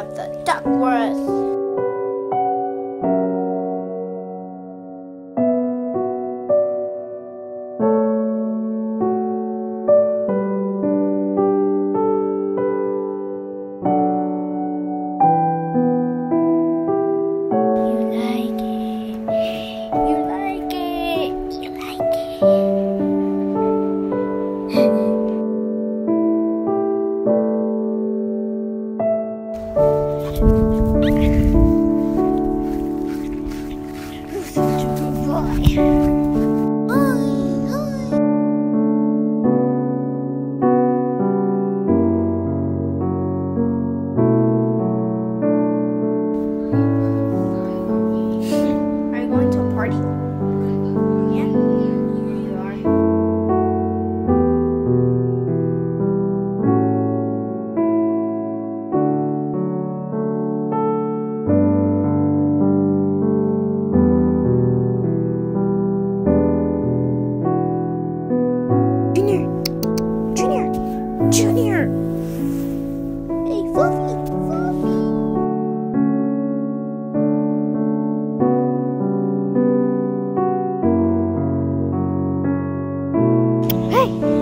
of the Duckworth. You're such a good boy. Junior! Hey, Fluffy! Fluffy! Hey!